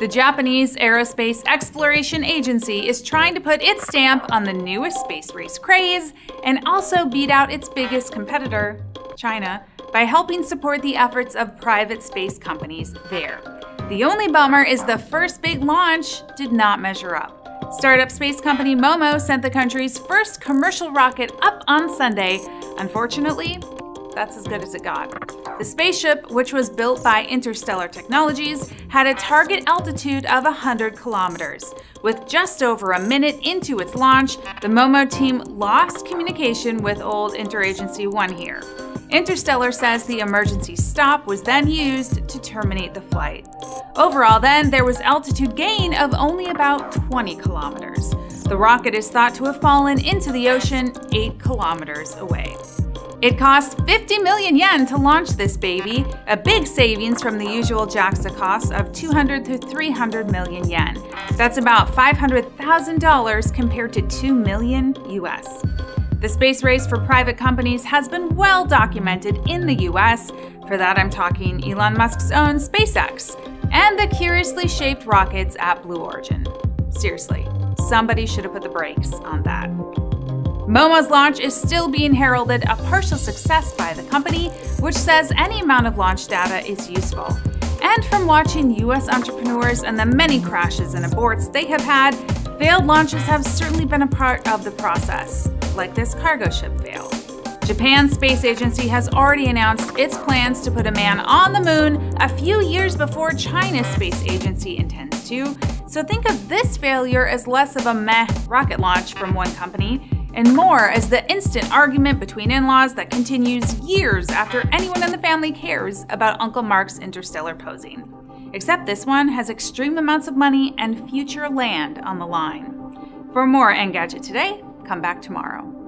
The Japanese Aerospace Exploration Agency is trying to put its stamp on the newest space race craze and also beat out its biggest competitor, China, by helping support the efforts of private space companies there. The only bummer is the first big launch did not measure up. Startup space company Momo sent the country's first commercial rocket up on Sunday. Unfortunately, that's as good as it got. The spaceship, which was built by Interstellar Technologies, had a target altitude of 100 kilometers. With just over a minute into its launch, the Momo team lost communication with old Interagency 1 here. Interstellar says the emergency stop was then used to terminate the flight. Overall, then, there was altitude gain of only about 20 kilometers. The rocket is thought to have fallen into the ocean 8 kilometers away. It cost 50 million yen to launch this baby, a big savings from the usual JAXA costs of 200 to 300 million yen. That's about $500,000 compared to 2 million US. The space race for private companies has been well documented in the US. For that, I'm talking Elon Musk's own SpaceX and the curiously shaped rockets at Blue Origin. Seriously, somebody should have put the brakes on that. Momo's launch is still being heralded a partial success by the company, which says any amount of launch data is useful. And from watching US entrepreneurs and the many crashes and aborts they have had, failed launches have certainly been a part of the process, like this cargo ship fail. Japan's space agency has already announced its plans to put a man on the moon a few years before China's space agency intends to, so think of this failure as less of a meh rocket launch from one company and more as the instant argument between in laws that continues years after anyone in the family cares about Uncle Mark's interstellar posing. Except this one has extreme amounts of money and future land on the line. For more Engadget today, come back tomorrow.